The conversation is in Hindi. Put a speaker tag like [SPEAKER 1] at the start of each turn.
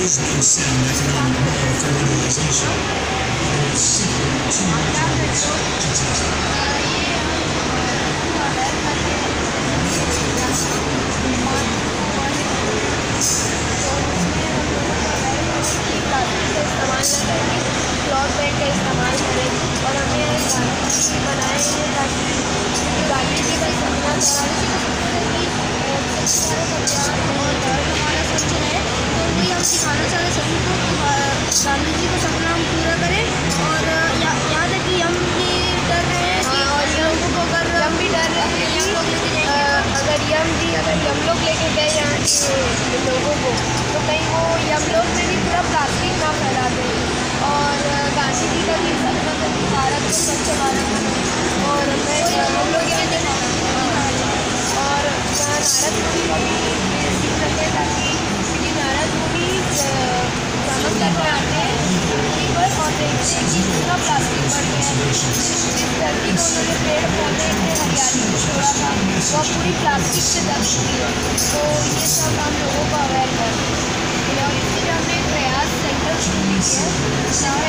[SPEAKER 1] is concerned economic urbanization, there is much to.
[SPEAKER 2] Cloth bag का इस्तेमाल करें और हमें गांधी ताकि जी का सपना और भारत हमारा लोगों को तो कहीं वो यम लोग में भी पूरा प्लास्टिक ना फैला दें और गांधी जी का भी था भारत को स्वच्छ भारत पूरी प्लास्टिक से दब चुकी है तो ये सब हम लोगों को अवेयर करें और इसके लिए हमने एक प्रयास सेंटर शुरू किया